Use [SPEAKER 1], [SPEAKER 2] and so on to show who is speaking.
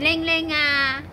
[SPEAKER 1] 玲玲啊